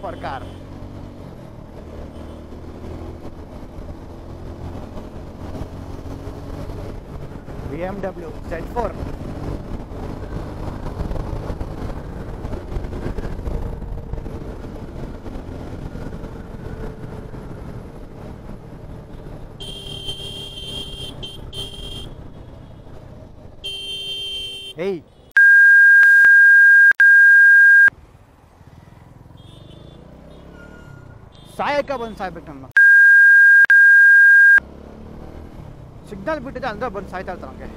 parcar. BMW Z4. Hey, ಸಾಯಕ ಬಂದು ಸಾಯ್ಬೇಕು ನಮ್ಮ ಸಿಗ್ನಲ್ ಬಿಟ್ಟಿದೆ, ಅಂದ್ರೆ ಬಂದು ಸಾಯ್ತಾ ಇರ್ತಾರೆ ನಮಗೆ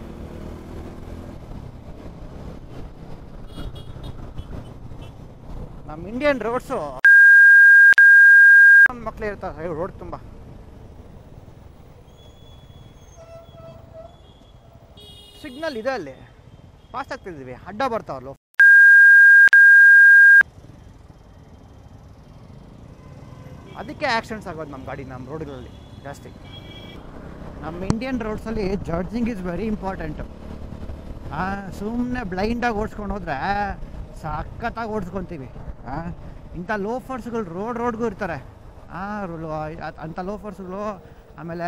ನಮ್ಮ ಇಂಡಿಯನ್ ರೋಡ್ಸು ನನ್ನ ಮಕ್ಕಳೇ ಇರ್ತಾರೆ ರೋಡ್ ತುಂಬ. ಸಿಗ್ನಲ್ ಇದೆ ಅಲ್ಲಿ. ಪಾಸ್ ಆಗ್ತಿದ್ದೀವಿ ಅಡ್ಡ ಬರ್ತಾವಲ್ಲ. ಅದಕ್ಕೆ ಆ್ಯಕ್ಸಿಡೆಂಟ್ಸ್ ಆಗೋದು ನಮ್ಮ ಗಾಡಿ, ನಮ್ಮ ರೋಡ್ಗಳಲ್ಲಿ ಜಾಸ್ತಿ. ನಮ್ಮ ಇಂಡಿಯನ್ ರೋಡ್ಸಲ್ಲಿ ಜಡ್ಜಿಂಗ್ ಇಸ್ ವೆರಿ ಇಂಪಾರ್ಟೆಂಟು ಸುಮ್ಮನೆ ಬ್ಲೈಂಡಾಗಿ ಓಡಿಸ್ಕೊಂಡು ಹೋದ್ರೆ ಸಖತ್ತಾಗಿ ಓಡಿಸ್ಕೊತೀವಿ. ಇಂಥ ಲೋಫರ್ಸ್ಗಳು ರೋಡ್ ರೋಡ್ಗೂ ಇರ್ತಾರೆ. ಅಂಥ ಲೋಫರ್ಸ್ಗಳು ಆಮೇಲೆ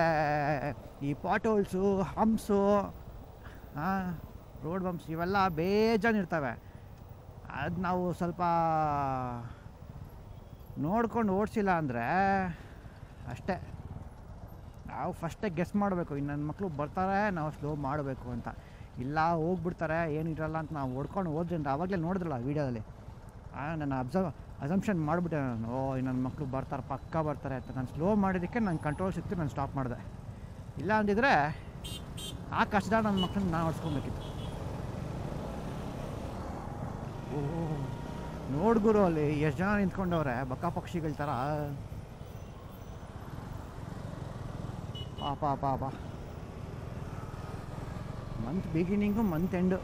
ಈ ಪಾಟೋಲ್ಸು ಹಂಪ್ಸು ರೋಡ್ ಬಂಪ್ಸ್ ಇವೆಲ್ಲ ಬೇಜಾನ್ ಇರ್ತವೆ. ಅದು ನಾವು ಸ್ವಲ್ಪ ನೋಡ್ಕೊಂಡು ಓಡಿಸಿಲ್ಲ ಅಂದರೆ ಅಷ್ಟೇ. ನಾವು ಫಸ್ಟೇ ಗೆಸ್ ಮಾಡಬೇಕು, ಇನ್ನು ನನ್ನ ಮಕ್ಕಳು ಬರ್ತಾರೆ, ನಾವು ಸ್ಲೋ ಮಾಡಬೇಕು ಅಂತ. ಇಲ್ಲ, ಹೋಗ್ಬಿಡ್ತಾರೆ ಏನಿರಲ್ಲ ಅಂತ ನಾವು ಓಡ್ಕೊಂಡು ಹೋದ್ರಿ ಅಂತ ಆವಾಗಲೇ ನೋಡಿದ್ರಲ್ಲ ವೀಡಿಯೋದಲ್ಲಿ. ನಾನು ಅಬ್ಸರ್ವ್ ಅಸಂಪ್ಷನ್ ಮಾಡಿಬಿಟ್ಟೆ ನಾನು. ಓ ನನ್ನ ಮಕ್ಕಳು ಬರ್ತಾರೆ, ಪಕ್ಕ ಬರ್ತಾರೆ ಅಂತ. ನಾನು ಸ್ಲೋ ಮಾಡಿದ್ದಕ್ಕೆ ನಂಗೆ ಕಂಟ್ರೋಲ್ ಸಿಕ್ತು ನಾನು ಸ್ಟಾಪ್ ಮಾಡಿದೆ. ಇಲ್ಲ ಅಂದಿದ್ರೆ ಆ ಕಷ್ಟದಾಗ ನನ್ನ ಮಕ್ಕಳನ್ನ ನಾನು ಹೊಡ್ಸ್ಕೊಬೇಕಿತ್ತು ಓ ನೋಡ್ಗುರು ಅಲ್ಲಿ ಎಷ್ಟು ಜನ ನಿಂತ್ಕೊಂಡವ್ರೆ, ಬಕ್ಕ ಪಕ್ಷಿಗಳ ಥರ ಪಾಪ ಪಾಪ. Month beginning month end